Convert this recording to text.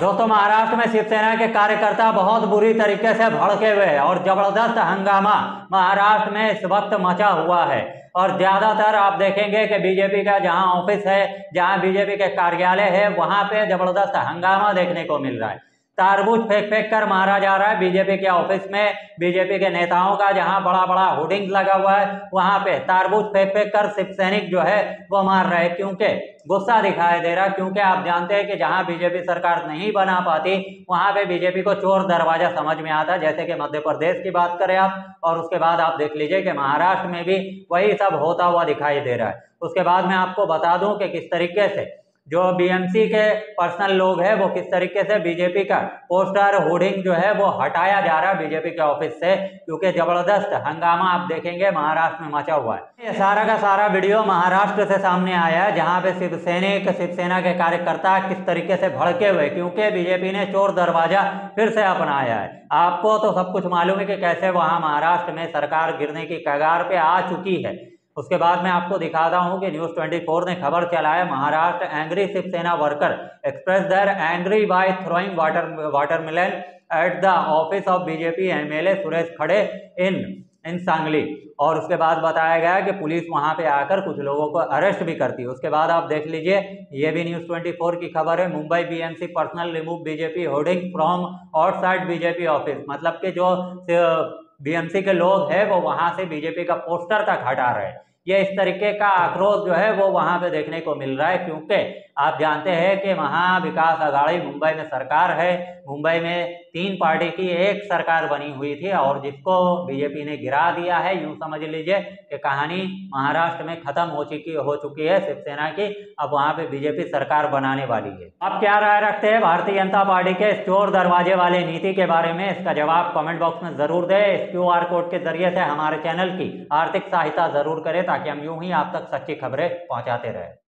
दोस्तों, महाराष्ट्र में शिवसेना के कार्यकर्ता बहुत बुरी तरीके से भड़के हुए और ज़बरदस्त हंगामा महाराष्ट्र में इस वक्त मचा हुआ है। और ज़्यादातर आप देखेंगे कि बीजेपी का जहाँ ऑफ़िस है, जहाँ बीजेपी के कार्यालय है, वहाँ पे ज़बरदस्त हंगामा देखने को मिल रहा है। तारबूज फेंक फेंक कर मारा जा रहा है। बीजेपी के ऑफ़िस में, बीजेपी के नेताओं का जहाँ बड़ा बड़ा होर्डिंग लगा हुआ है, वहाँ पे तारबूज फेंक फेंक कर शिव सैनिक जो है, वो मार रहे क्योंकि गुस्सा दिखाई दे रहा क्योंकि आप जानते हैं कि जहाँ बीजेपी सरकार नहीं बना पाती, वहाँ पे बीजेपी को चोर दरवाज़ा समझ में आता जैसे कि मध्य प्रदेश की बात करें आप, और उसके बाद आप देख लीजिए कि महाराष्ट्र में भी वही सब होता हुआ दिखाई दे रहा है। उसके बाद मैं आपको बता दूँ कि किस तरीके से जो बीएमसी के पर्सनल लोग हैं, वो किस तरीके से बीजेपी का पोस्टर होर्डिंग जो है, वो हटाया जा रहा है बीजेपी के ऑफ़िस से, क्योंकि ज़बरदस्त हंगामा आप देखेंगे, महाराष्ट्र में मचा हुआ है। ये सारा का सारा वीडियो महाराष्ट्र से सामने आया है, जहाँ पे शिव सैनिक शिवसेना के कार्यकर्ता किस तरीके से भड़के हुए, क्योंकि बीजेपी ने चोर दरवाज़ा फिर से अपनाया है। आपको तो सब कुछ मालूम है कि कैसे वहाँ महाराष्ट्र में सरकार गिरने की कगार पे आ चुकी है। उसके बाद मैं आपको दिखाता हूँ कि न्यूज़ 24 ने खबर चलाया Maharashtra angry Shiv Sena worker express their angry by throwing water, watermelon at the office of BJP MLA Suresh Khade in in Sangli. और उसके बाद बताया गया कि पुलिस वहाँ पे आकर कुछ लोगों को अरेस्ट भी करती है। उसके बाद आप देख लीजिए, ये भी न्यूज़ 24 की खबर है, Mumbai BMC personal remove BJP hoarding from outside BJP office. मतलब कि जो बीएमसी के लोग हैं वो वहाँ से बीजेपी का पोस्टर तक हटा रहे हैं। ये इस तरीके का आक्रोश जो है वो वहाँ पे देखने को मिल रहा है, क्योंकि आप जानते हैं कि महा विकास अघाड़ी मुंबई में सरकार है। मुंबई में तीन पार्टी की एक सरकार बनी हुई थी और जिसको बीजेपी ने गिरा दिया है। यूँ समझ लीजिए कि कहानी महाराष्ट्र में खत्म हो चुकी हो चुकी है। शिवसेना की अब वहाँ पे बीजेपी सरकार बनाने वाली है। आप क्या राय रखते हैं भारतीय जनता पार्टी के चोर दरवाजे वाले नीति के बारे में? इसका जवाब कमेंट बॉक्स में ज़रूर दें। इस क्यू कोड के ज़रिए से हमारे चैनल की आर्थिक सहायता ज़रूर करें ताकि हम यूँ ही आप तक सच्ची खबरें पहुंचाते रहें।